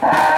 Ah!